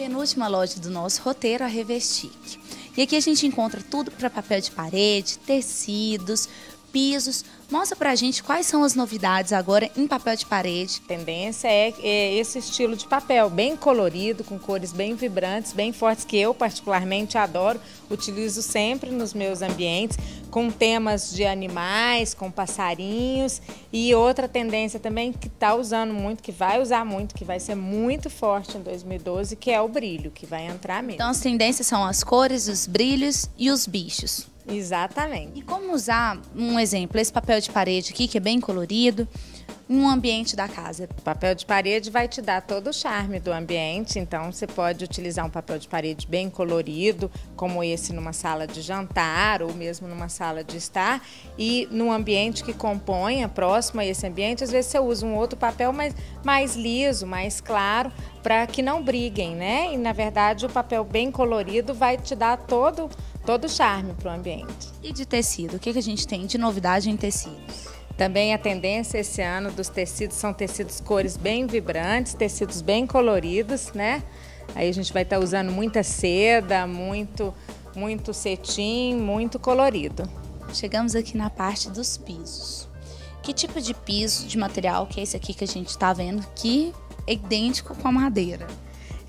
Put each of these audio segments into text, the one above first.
penúltima loja do nosso roteiro, a Revestique. E aqui a gente encontra tudo para papel de parede, tecidos, pisos. Mostra pra gente quais são as novidades agora em papel de parede. A tendência é, é, esse estilo de papel, bem colorido, com cores bem vibrantes, bem fortes, que eu particularmente adoro, utilizo sempre nos meus ambientes, com temas de animais, com passarinhos. E outra tendência também que está usando muito, que vai usar muito, que vai ser muito forte em 2012, que é o brilho, que vai entrar mesmo. Então as tendências são as cores, os brilhos e os bichos. Exatamente. E como usar, um exemplo, esse papel de parede aqui, que é bem colorido, um ambiente da casa. O papel de parede vai te dar todo o charme do ambiente, então você pode utilizar um papel de parede bem colorido, como esse numa sala de jantar ou mesmo numa sala de estar, e num ambiente que componha, próximo a esse ambiente, às vezes você usa um outro papel mais, mais liso, mais claro, para que não briguem, né? E na verdade o papel bem colorido vai te dar todo todo o charme para o ambiente. E de tecido, o que, que a gente tem de novidade em tecidos? Também a tendência esse ano dos tecidos são tecidos cores bem vibrantes, tecidos bem coloridos, né? Aí a gente vai estar tá usando muita seda, muito, muito cetim, muito colorido. Chegamos aqui na parte dos pisos. Que tipo de piso, de material que é esse aqui que a gente está vendo que é idêntico com a madeira?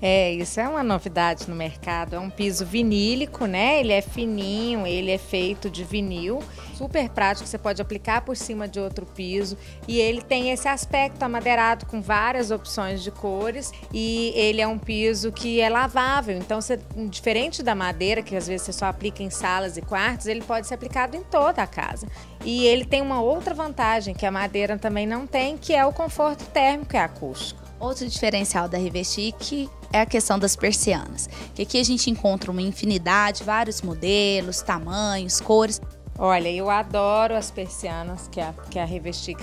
É, isso é uma novidade no mercado. É um piso vinílico, né? Ele é fininho, ele é feito de vinil, super prático. Você pode aplicar por cima de outro piso e ele tem esse aspecto amadeirado com várias opções de cores e ele é um piso que é lavável. Então, você, diferente da madeira que às vezes você só aplica em salas e quartos, ele pode ser aplicado em toda a casa. E ele tem uma outra vantagem que a madeira também não tem, que é o conforto térmico e acústico. Outro diferencial da Revestique é a questão das persianas, que aqui a gente encontra uma infinidade, vários modelos, tamanhos, cores. Olha, eu adoro as persianas que a, que a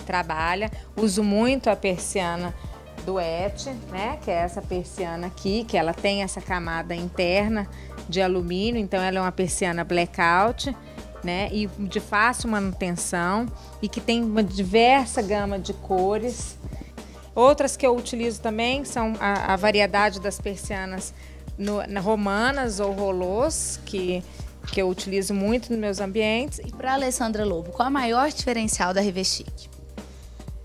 trabalha, uso muito a persiana duete, né, que é essa persiana aqui, que ela tem essa camada interna de alumínio, então ela é uma persiana blackout, né, e de fácil manutenção. E que tem uma diversa gama de cores Outras que eu utilizo também são a, a variedade das persianas no, na romanas ou rolôs, que, que eu utilizo muito nos meus ambientes. E para Alessandra Lobo, qual o maior diferencial da Revestique?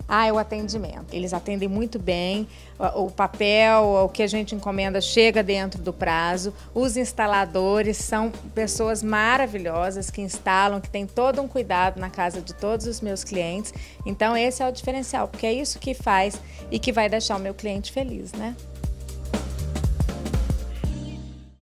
Ah, é o atendimento. Eles atendem muito bem, o papel, o que a gente encomenda chega dentro do prazo. Os instaladores são pessoas maravilhosas que instalam, que têm todo um cuidado na casa de todos os meus clientes. Então, esse é o diferencial, porque é isso que faz e que vai deixar o meu cliente feliz, né?